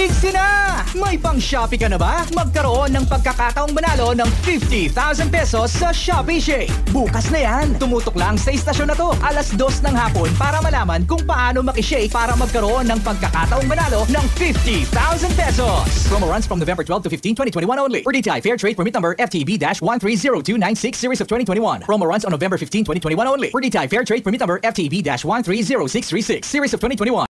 Igsi na! May pang Shopee ka na ba? Magkaroon ng pagkakataong manalo ng 50,000 pesos sa Shopee Shake. Bukas na yan. Tumutok lang sa istasyon na to, alas 2 ng hapon para malaman kung paano makishake para magkaroon ng pagkakataong manalo ng 50,000 pesos. Promo runs from November 12 to 15, 2021 only. For DTI Fair Trade Permit Number FTB-130296 Series of 2021. Promo runs on November 15, 2021 only. For DTI Fair Trade Permit Number FTB-130636 Series of 2021.